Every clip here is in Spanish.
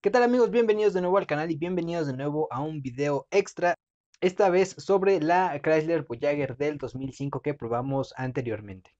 ¿Qué tal amigos? Bienvenidos de nuevo al canal y bienvenidos de nuevo a un video extra, esta vez sobre la Chrysler Voyager del 2005 que probamos anteriormente.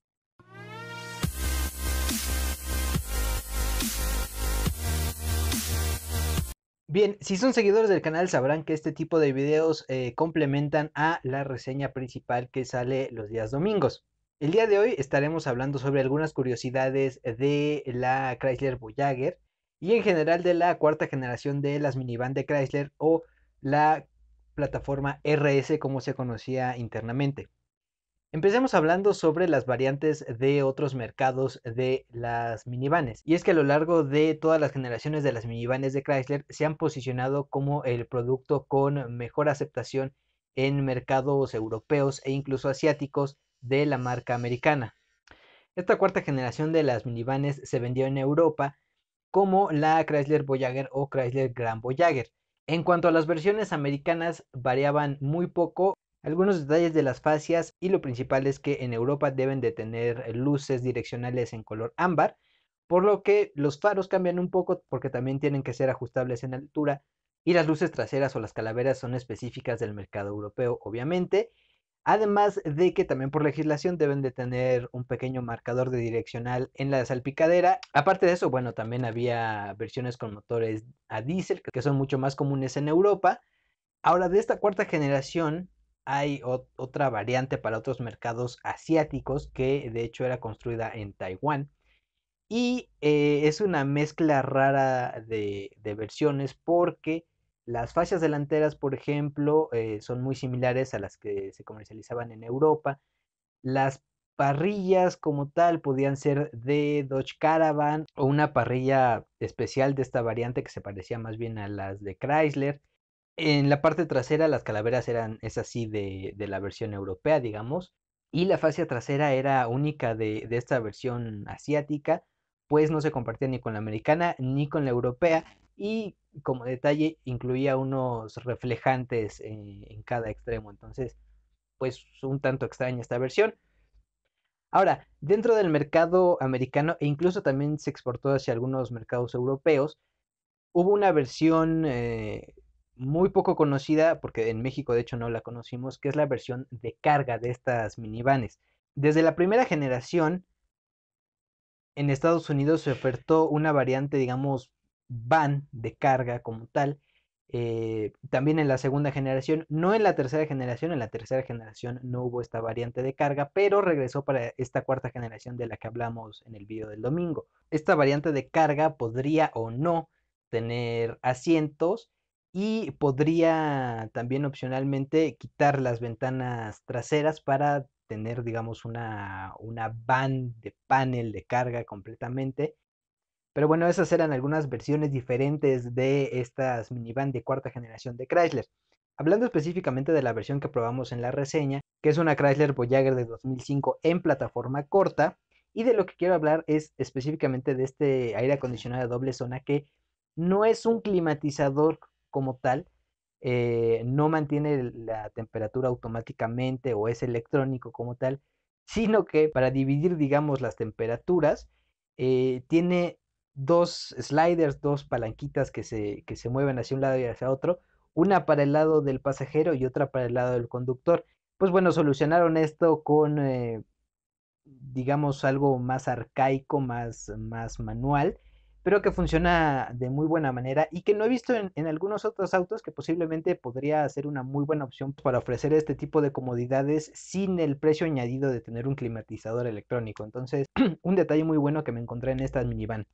Bien, si son seguidores del canal sabrán que este tipo de videos eh, complementan a la reseña principal que sale los días domingos. El día de hoy estaremos hablando sobre algunas curiosidades de la Chrysler Voyager, y en general de la cuarta generación de las minivan de Chrysler o la plataforma RS como se conocía internamente. Empecemos hablando sobre las variantes de otros mercados de las minivanes. Y es que a lo largo de todas las generaciones de las minivanes de Chrysler se han posicionado como el producto con mejor aceptación en mercados europeos e incluso asiáticos de la marca americana. Esta cuarta generación de las minivanes se vendió en Europa como la Chrysler Voyager o Chrysler Grand Voyager. En cuanto a las versiones americanas, variaban muy poco algunos detalles de las fascias y lo principal es que en Europa deben de tener luces direccionales en color ámbar, por lo que los faros cambian un poco porque también tienen que ser ajustables en altura y las luces traseras o las calaveras son específicas del mercado europeo, obviamente. Además de que también por legislación deben de tener un pequeño marcador de direccional en la salpicadera. Aparte de eso, bueno, también había versiones con motores a diésel que son mucho más comunes en Europa. Ahora, de esta cuarta generación hay otra variante para otros mercados asiáticos que de hecho era construida en Taiwán. Y eh, es una mezcla rara de versiones porque las fascias delanteras, por ejemplo, eh, son muy similares a las que se comercializaban en Europa. Las parrillas como tal podían ser de Dodge Caravan o una parrilla especial de esta variante que se parecía más bien a las de Chrysler. En la parte trasera las calaveras eran, es así, de, la versión europea, digamos. Y la fascia trasera era única de, de esta versión asiática, pues no se compartía ni con la americana ni con la europea. Y como detalle incluía unos reflejantes en, cada extremo. Entonces, pues un tanto extraña esta versión. Ahora, dentro del mercado americano e incluso también se exportó hacia algunos mercados europeos, hubo una versión eh, muy poco conocida, porque en México de hecho no la conocimos, que es la versión de carga de estas minivanes. Desde la primera generación, en Estados Unidos se ofertó una variante, digamos, van de carga como tal. Eh, también en la segunda generación, no en la tercera generación, en la tercera generación no hubo esta variante de carga, pero regresó para esta cuarta generación de la que hablamos en el video del domingo. Esta variante de carga podría o no tener asientos y podría también opcionalmente quitar las ventanas traseras para tener digamos una, una van de panel de carga completamente pero bueno, esas eran algunas versiones diferentes de estas minivan de cuarta generación de Chrysler. Hablando específicamente de la versión que probamos en la reseña, que es una Chrysler Voyager de 2005 en plataforma corta, y de lo que quiero hablar es específicamente de este aire acondicionado de doble zona que no es un climatizador como tal, eh, no mantiene la temperatura automáticamente o es electrónico como tal, sino que para dividir, digamos, las temperaturas, eh, tiene dos sliders, dos palanquitas que se, que se mueven hacia un lado y hacia otro, una para el lado del pasajero y otra para el lado del conductor. Pues bueno, solucionaron esto con, eh, digamos, algo más arcaico, más, más manual, pero que funciona de muy buena manera y que no he visto en, en, algunos otros autos que posiblemente podría ser una muy buena opción para ofrecer este tipo de comodidades sin el precio añadido de tener un climatizador electrónico. Entonces, un detalle muy bueno que me encontré en estas minivan.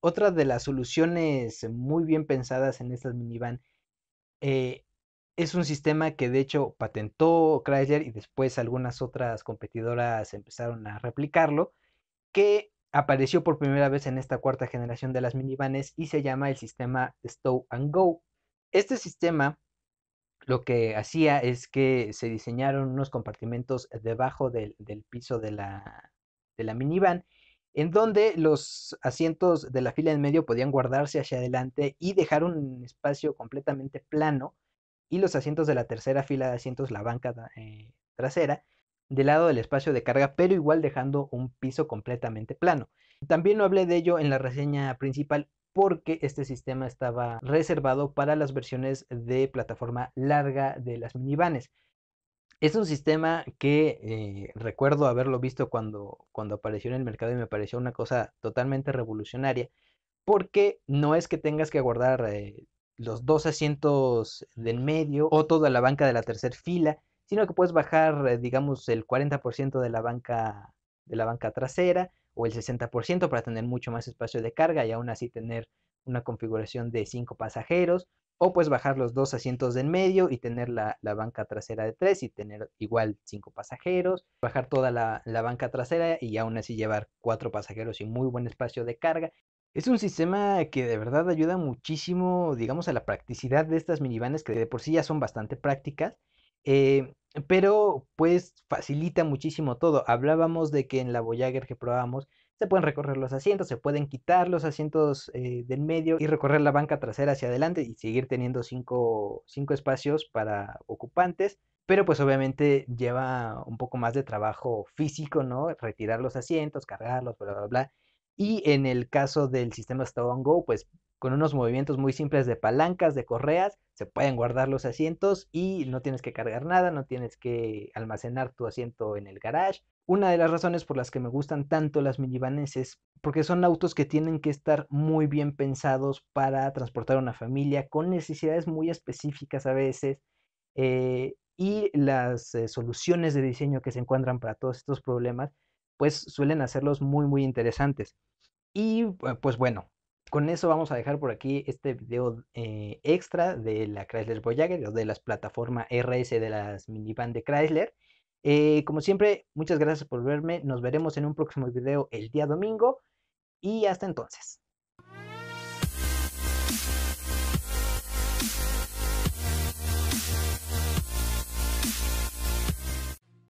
Otra de las soluciones muy bien pensadas en estas minivan eh, es un sistema que de hecho patentó Chrysler y después algunas otras competidoras empezaron a replicarlo, que apareció por primera vez en esta cuarta generación de las minivanes y se llama el sistema Stow and Go. Este sistema lo que hacía es que se diseñaron unos compartimentos debajo del, piso de la, de la minivan en donde los asientos de la fila en medio podían guardarse hacia adelante y dejar un espacio completamente plano, y los asientos de la tercera fila de asientos, la banca eh, trasera, del lado del espacio de carga, pero igual dejando un piso completamente plano. También no hablé de ello en la reseña principal, porque este sistema estaba reservado para las versiones de plataforma larga de las minivanes. Es un sistema que eh, recuerdo haberlo visto cuando, cuando apareció en el mercado y me pareció una cosa totalmente revolucionaria, porque no es que tengas que guardar eh, los dos asientos del medio o toda la banca de la tercera fila, sino que puedes bajar, eh, digamos, el 40% de la banca de la banca trasera o el 60% para tener mucho más espacio de carga y aún así tener una configuración de 5 pasajeros. O puedes bajar los dos asientos del medio y tener la, banca trasera de 3 y tener igual 5 pasajeros. Bajar toda la, la, banca trasera y aún así llevar 4 pasajeros y muy buen espacio de carga. Es un sistema que de verdad ayuda muchísimo, digamos, a la practicidad de estas minivanes que de por sí ya son bastante prácticas. Eh, pero pues facilita muchísimo todo. Hablábamos de que en la Voyager que probamos se pueden recorrer los asientos, se pueden quitar los asientos eh, del medio y recorrer la banca trasera hacia adelante y seguir teniendo cinco, cinco espacios para ocupantes. Pero pues obviamente lleva un poco más de trabajo físico, ¿no? Retirar los asientos, cargarlos, bla, bla, bla. Y en el caso del sistema Stop and Go, pues con unos movimientos muy simples de palancas, de correas, se pueden guardar los asientos y no tienes que cargar nada, no tienes que almacenar tu asiento en el garage. Una de las razones por las que me gustan tanto las minivanes es porque son autos que tienen que estar muy bien pensados para transportar a una familia con necesidades muy específicas a veces. Eh, y las eh, soluciones de diseño que se encuentran para todos estos problemas, pues suelen hacerlos muy, muy interesantes. Y pues bueno, con eso vamos a dejar por aquí este video eh, extra de la Chrysler Voyager de las plataformas RS de las minivan de Chrysler. Eh, como siempre, muchas gracias por verme. Nos veremos en un próximo video el día domingo y hasta entonces.